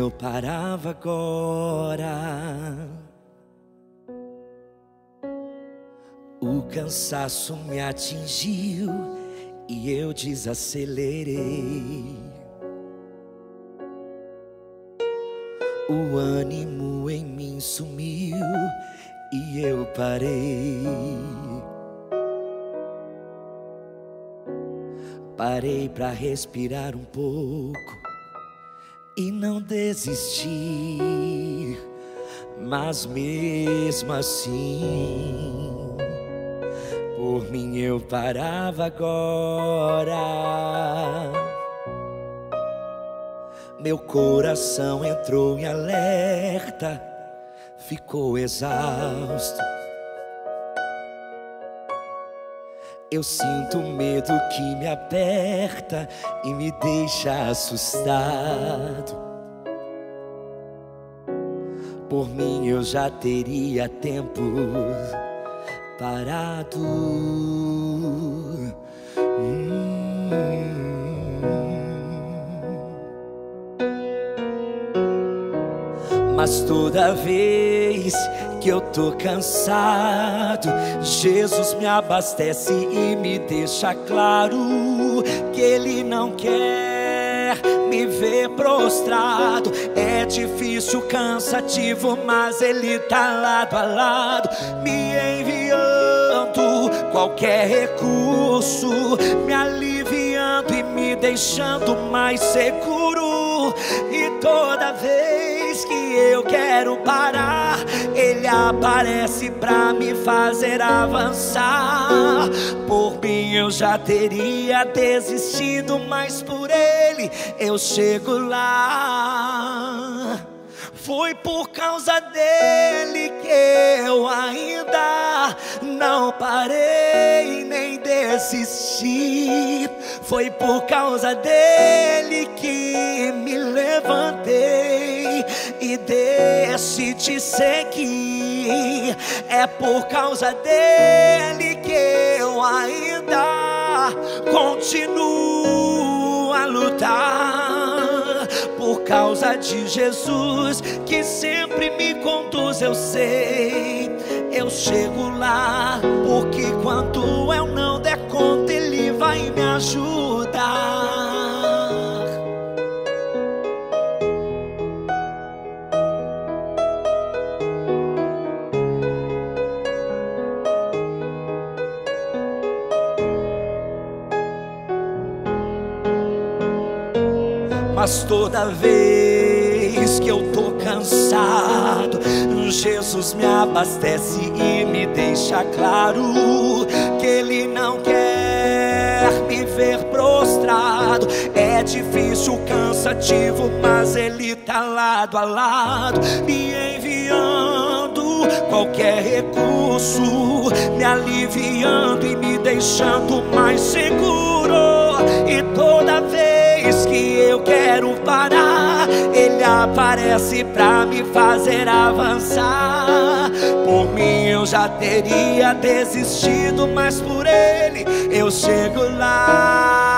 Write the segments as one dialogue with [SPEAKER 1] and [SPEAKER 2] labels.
[SPEAKER 1] Eu parava agora. O cansaço me atingiu e eu desacelerei. O ânimo em mim sumiu e eu parei. Parei para respirar um pouco e não desistir, mas mesmo assim, por mim eu parava agora. Meu coração entrou em alerta, ficou exausto. Eu sinto medo que me aperta e me deixa assustado. Por mim eu já teria tempo parado. Hum. Mas toda vez que eu tô cansado, Jesus me abastece e me deixa claro que Ele não quer me ver prostrado. É difícil, cansativo, mas Ele tá lado a lado, me enviando qualquer recurso, me aliviando e me deixando mais seguro. E toda vez que eu quero parar, Ele aparece pra me fazer avançar. Por mim eu já teria desistido, mas por Ele eu chego lá. Foi por causa dele que eu ainda não parei nem desisti. Foi por causa dele que me levantei e decidi seguir. É por causa dele que eu ainda continuo a lutar. Por causa de Jesus que sempre me conduz, eu sei, eu chego lá. Porque quando eu não der conta, Ele vai me ajudar. Mas toda vez que eu tô cansado, Jesus me abastece e me deixa claro que Ele não quer me ver prostrado. É difícil, cansativo, mas Ele tá lado a lado, me enviando qualquer recurso, me aliviando e me deixando mais seguro. E toda vez eu quero parar, Ele aparece pra me fazer avançar. Por mim eu já teria desistido, mas por Ele eu chego lá.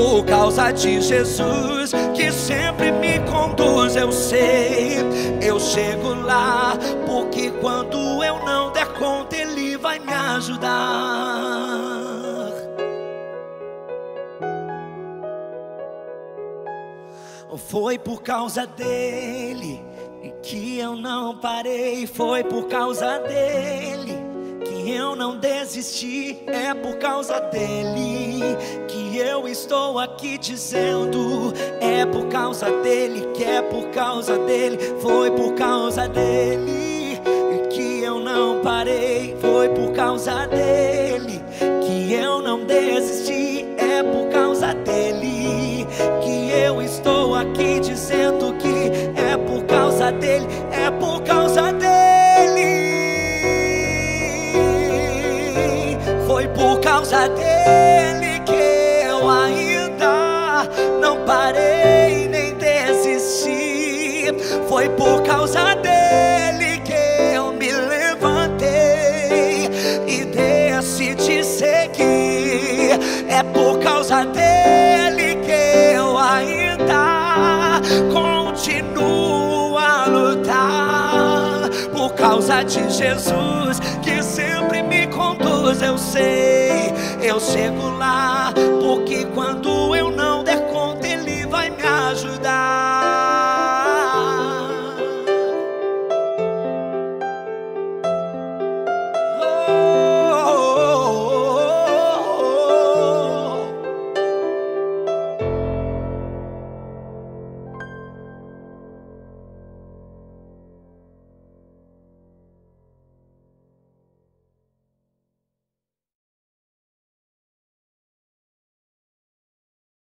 [SPEAKER 1] Por causa de Jesus que sempre me conduz, eu sei, eu chego lá. Porque quando eu não der conta, Ele vai me ajudar. Foi por causa dele que eu não parei, foi por causa dele eu não desisti, é por causa dele que eu estou aqui dizendo, é por causa dele, que é por causa dele, foi por causa dele que eu não parei, foi por causa dele que eu não desisti, é por causa dele que eu estou aqui dizendo que é por causa dele, É por causa dele que eu ainda continuo a lutar. Por causa de Jesus que sempre me conduz, eu sei, eu chego lá. Por